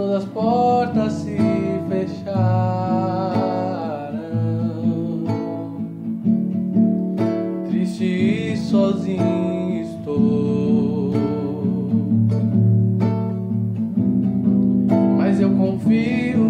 todas as portas se fecharam. Triste e sozinho estou. Mas eu confio.